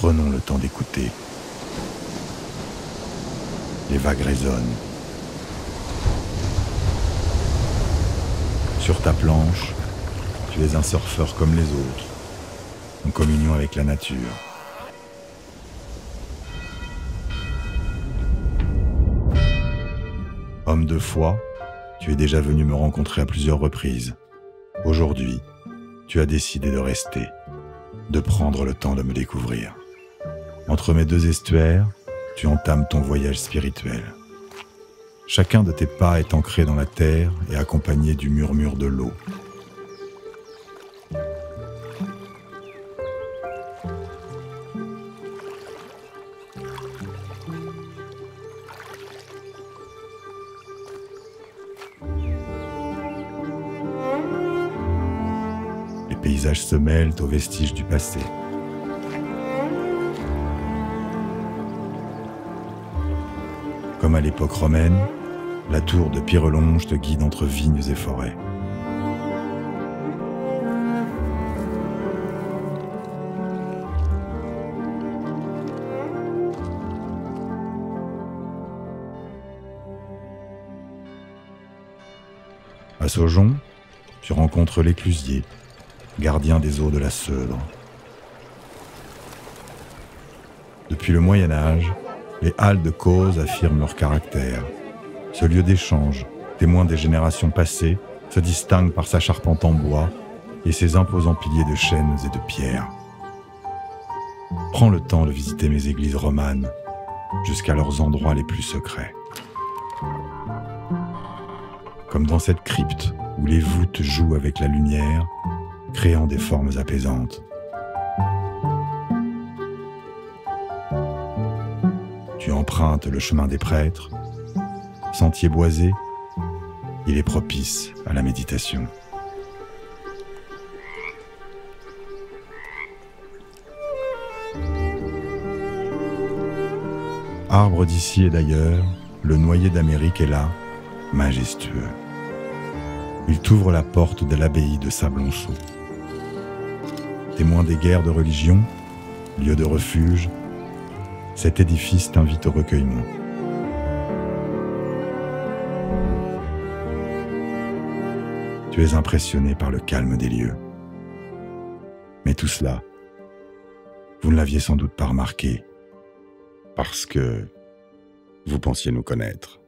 Prenons le temps d'écouter. Les vagues résonnent. Sur ta planche, tu es un surfeur comme les autres, en communion avec la nature. Homme de foi, tu es déjà venu me rencontrer à plusieurs reprises. Aujourd'hui, tu as décidé de rester, de prendre le temps de me découvrir. Entre mes deux estuaires, tu entames ton voyage spirituel. Chacun de tes pas est ancré dans la terre et accompagné du murmure de l'eau. Les paysages se mêlent aux vestiges du passé. Comme à l'époque romaine, la tour de Pyrelonge te guide entre vignes et forêts. À Saujon, tu rencontres l'éclusier, gardien des eaux de la Seudre. Depuis le Moyen Âge, les halles de cause affirment leur caractère. Ce lieu d'échange, témoin des générations passées, se distingue par sa charpente en bois et ses imposants piliers de chênes et de pierres. Prends le temps de visiter mes églises romanes jusqu'à leurs endroits les plus secrets. Comme dans cette crypte où les voûtes jouent avec la lumière, créant des formes apaisantes. Tu empruntes le chemin des prêtres, sentier boisé, il est propice à la méditation. Arbre d'ici et d'ailleurs, le noyer d'Amérique est là, majestueux. Il t'ouvre la porte de l'abbaye de Sablonceau. Témoin des guerres de religion, lieu de refuge, cet édifice t'invite au recueillement. Tu es impressionné par le calme des lieux. Mais tout cela, vous ne l'aviez sans doute pas remarqué, parce que vous pensiez nous connaître.